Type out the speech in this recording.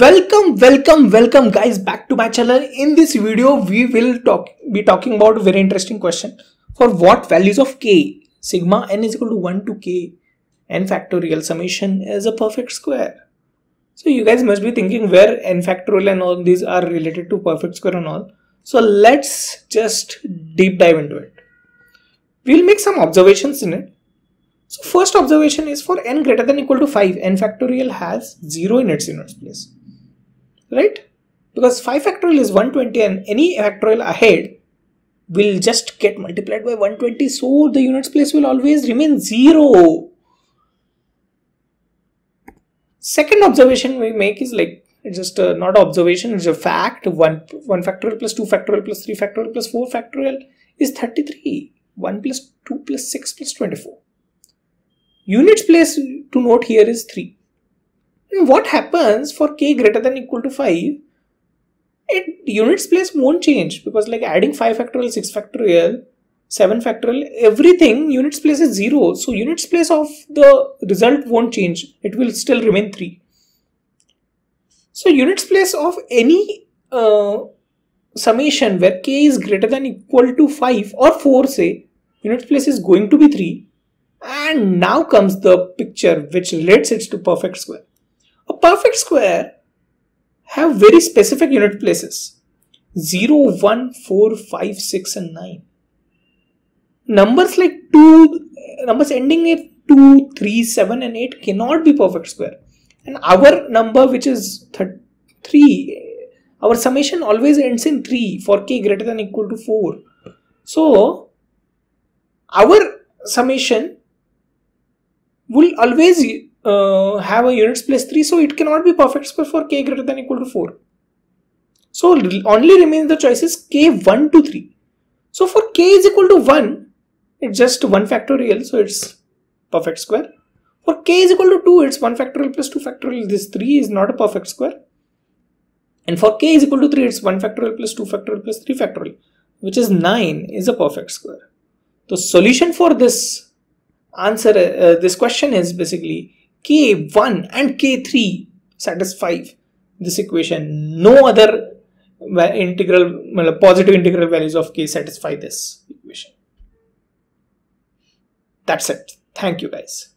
welcome welcome welcome guys back to my channel. In this video we will talk be talking about a very interesting question. For what values of k? Sigma n is equal to 1 to k. N factorial summation is a perfect square. So you guys must be thinking where n factorial and all these are related to perfect square and all. So let's just deep dive into it. We'll make some observations in it. So first observation is for n greater than equal to 5, n factorial has 0 in its units place right? Because 5 factorial is 120 and any factorial ahead will just get multiplied by 120 so the units place will always remain 0. Second observation we make is like it's just a, not observation it's a fact 1, 1 factorial plus 2 factorial plus 3 factorial plus 4 factorial is 33 1 plus 2 plus 6 plus 24 units place to note here is 3 and what happens for k greater than equal to 5? It units place won't change because like adding 5 factorial, 6 factorial, 7 factorial, everything units place is 0. So units place of the result won't change. It will still remain 3. So units place of any uh, summation where k is greater than equal to 5 or 4 say, units place is going to be 3. And now comes the picture which relates it to perfect square. Perfect square have very specific unit places 0, 1, 4, 5, 6 and 9. Numbers like 2, numbers ending with 2, 3, 7 and 8 cannot be perfect square. And our number which is 3, our summation always ends in 3 for k greater than equal to 4. So, our summation will always uh, have a units place 3 so it cannot be perfect square for k greater than equal to 4 so only remains the choices k 1 to 3 so for k is equal to 1 it's just 1 factorial so it's perfect square. For k is equal to 2 it's 1 factorial plus 2 factorial. This 3 is not a perfect square. And for k is equal to 3 it's 1 factorial plus 2 factorial plus 3 factorial which is 9 is a perfect square. The solution for this answer uh, this question is basically k1 and k3 satisfy this equation. No other integral, well, positive integral values of k satisfy this equation. That's it. Thank you guys.